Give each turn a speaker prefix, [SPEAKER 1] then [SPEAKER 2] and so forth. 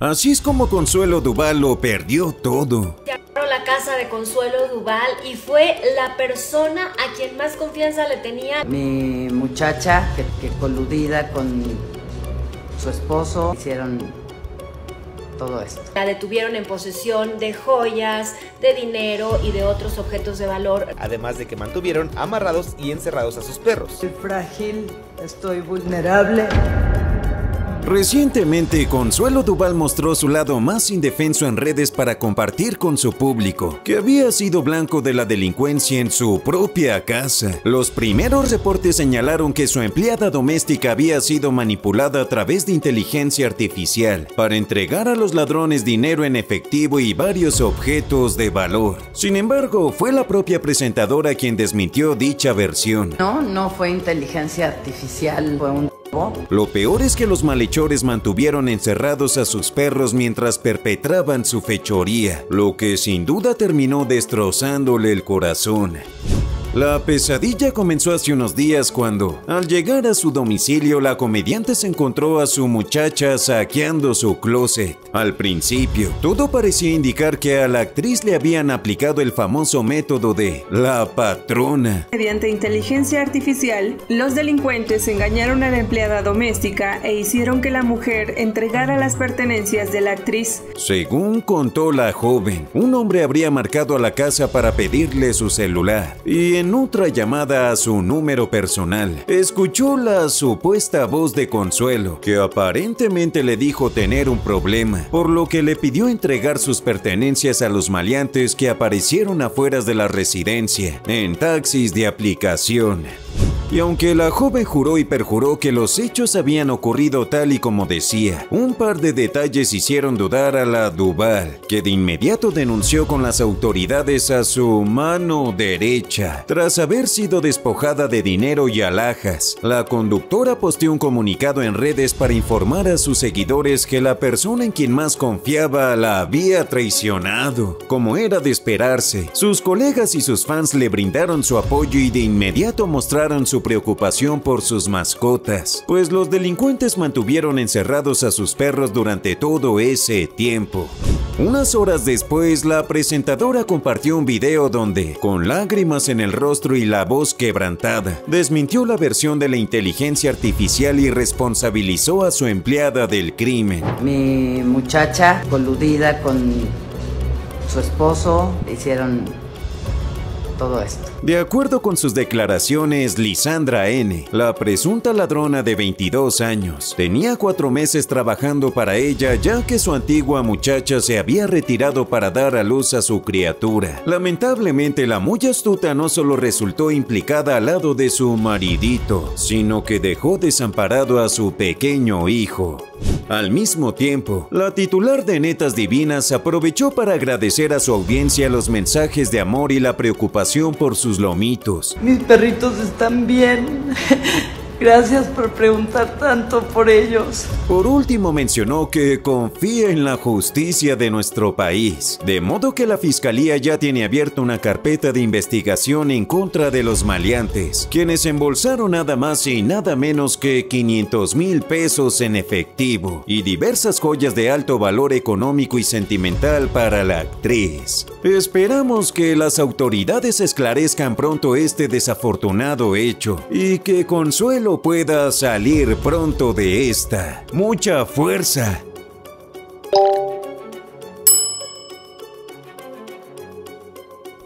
[SPEAKER 1] Así es como Consuelo Duval lo perdió todo.
[SPEAKER 2] Llamaron la casa de Consuelo Duval y fue la persona a quien más confianza le tenía.
[SPEAKER 3] Mi muchacha, que, que coludida con su esposo, hicieron todo esto.
[SPEAKER 2] La detuvieron en posesión de joyas, de dinero y de otros objetos de valor.
[SPEAKER 4] Además de que mantuvieron amarrados y encerrados a sus perros.
[SPEAKER 3] Soy frágil, estoy vulnerable.
[SPEAKER 1] Recientemente, Consuelo Duval mostró su lado más indefenso en redes para compartir con su público, que había sido blanco de la delincuencia en su propia casa. Los primeros reportes señalaron que su empleada doméstica había sido manipulada a través de inteligencia artificial para entregar a los ladrones dinero en efectivo y varios objetos de valor. Sin embargo, fue la propia presentadora quien desmintió dicha versión.
[SPEAKER 3] No, no fue inteligencia artificial,
[SPEAKER 1] lo peor es que los malhechores mantuvieron encerrados a sus perros mientras perpetraban su fechoría, lo que sin duda terminó destrozándole el corazón. La pesadilla comenzó hace unos días cuando, al llegar a su domicilio, la comediante se encontró a su muchacha saqueando su closet. Al principio, todo parecía indicar que a la actriz le habían aplicado el famoso método de la patrona.
[SPEAKER 5] Mediante inteligencia artificial, los delincuentes engañaron a la empleada doméstica e hicieron que la mujer entregara las pertenencias de la actriz.
[SPEAKER 1] Según contó la joven, un hombre habría marcado a la casa para pedirle su celular y en otra llamada a su número personal, escuchó la supuesta voz de Consuelo, que aparentemente le dijo tener un problema, por lo que le pidió entregar sus pertenencias a los maleantes que aparecieron afuera de la residencia, en taxis de aplicación. Y aunque la joven juró y perjuró que los hechos habían ocurrido tal y como decía, un par de detalles hicieron dudar a la Duval, que de inmediato denunció con las autoridades a su mano derecha. Tras haber sido despojada de dinero y alhajas, la conductora posteó un comunicado en redes para informar a sus seguidores que la persona en quien más confiaba la había traicionado. Como era de esperarse, sus colegas y sus fans le brindaron su apoyo y de inmediato mostraron su preocupación por sus mascotas, pues los delincuentes mantuvieron encerrados a sus perros durante todo ese tiempo. Unas horas después, la presentadora compartió un video donde, con lágrimas en el rostro y la voz quebrantada, desmintió la versión de la inteligencia artificial y responsabilizó a su empleada del crimen.
[SPEAKER 3] Mi muchacha, coludida con su esposo, hicieron todo esto.
[SPEAKER 1] De acuerdo con sus declaraciones, Lisandra N., la presunta ladrona de 22 años, tenía cuatro meses trabajando para ella ya que su antigua muchacha se había retirado para dar a luz a su criatura. Lamentablemente, la muy astuta no solo resultó implicada al lado de su maridito, sino que dejó desamparado a su pequeño hijo. Al mismo tiempo, la titular de Netas Divinas aprovechó para agradecer a su audiencia los mensajes de amor y la preocupación por sus lomitos.
[SPEAKER 3] Mis perritos están bien. Gracias por preguntar tanto por ellos.
[SPEAKER 1] Por último mencionó que confía en la justicia de nuestro país, de modo que la Fiscalía ya tiene abierta una carpeta de investigación en contra de los maleantes, quienes embolsaron nada más y nada menos que 500 mil pesos en efectivo y diversas joyas de alto valor económico y sentimental para la actriz. Esperamos que las autoridades esclarezcan pronto este desafortunado hecho y que Consuelo pueda salir pronto de esta. Mucha fuerza.